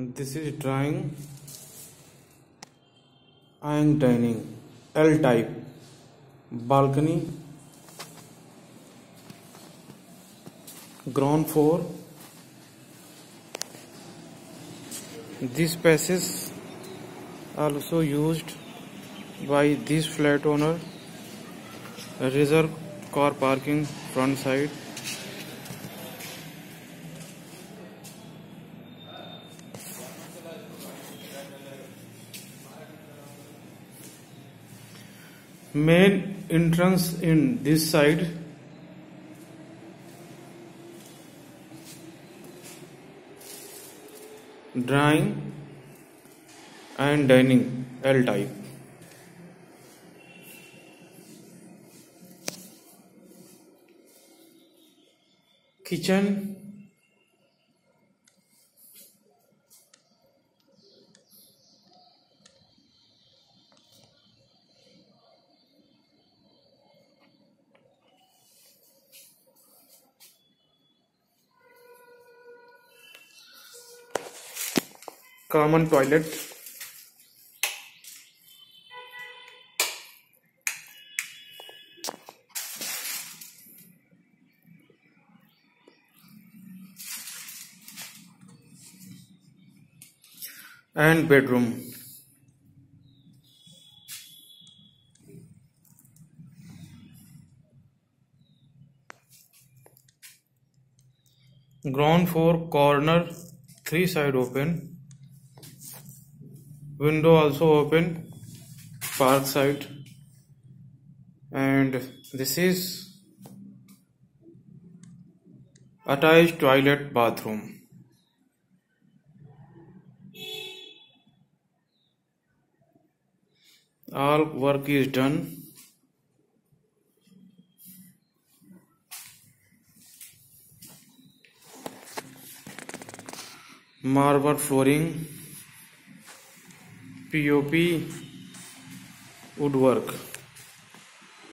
this is drawing and dining. L type balcony. Ground floor. This passage also used by this flat owner. Reserve car parking front side main entrance in this side drawing and dining L type kitchen common toilet and bedroom ground floor corner three side open window also open park side. And this is attached toilet bathroom. All work is done. Marble flooring P O P woodwork